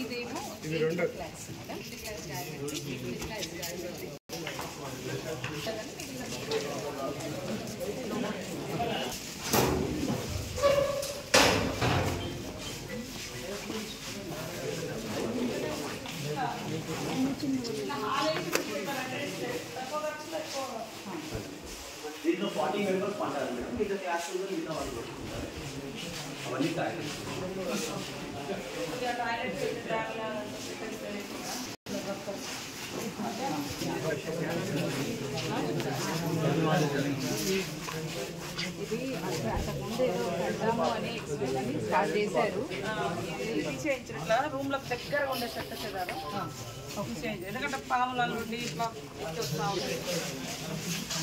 ఇదేమో ఇది రెండు క్లాస్ మేడం ఇది క్లాస్ గ్యారెంటీ ఇది క్లాస్ దీంట్లో ఫార్టీ మెంబర్స్ పంటారు మేడం. మిగతా క్లాస్ మిగతా వాళ్ళు కొట్టుకుంటారు అవన్నీ టాయిలెట్స్ ఇది అంతకుముందు ఏదో కడదాము అని ఎక్స్పెక్ట్ అని స్టార్ట్ చేశారు తీసేయించారు ఇట్లా రూమ్లో దగ్గరగా ఉండే చెట్ట చెదారు తీసేయించారు ఎందుకంటే పాముల నుండి ఇట్లా వస్తూ ఉంటాయి.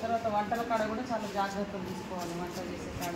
తర్వాత వంటల కాడ కూడా చాలా జాగ్రత్తలు తీసుకోవాలి వంట చేసే కాడ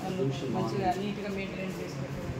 వాళ్ళు మంచిగా నీట్గా మెయింటైన్ చేసి పెట్టాలి